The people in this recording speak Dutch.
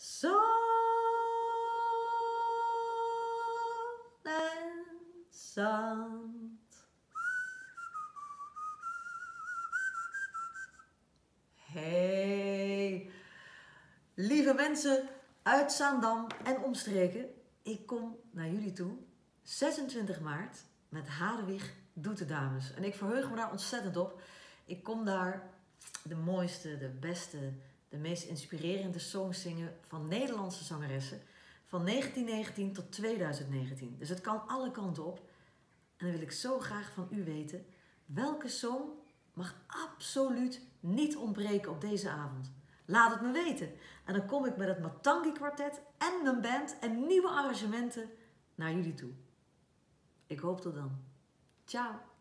Zon en zand. Hey, lieve mensen uit Zaandam en omstreken. Ik kom naar jullie toe 26 maart met Hadewig Doet de Dames. En ik verheug me daar ontzettend op. Ik kom daar de mooiste, de beste, de meest inspirerende songs zingen van Nederlandse zangeressen. Van 1919 tot 2019. Dus het kan alle kanten op. En dan wil ik zo graag van u weten, welke song mag absoluut niet ontbreken op deze avond? Laat het me weten. En dan kom ik met het Matangi kwartet en mijn band en nieuwe arrangementen naar jullie toe. Ik hoop tot dan. Ciao.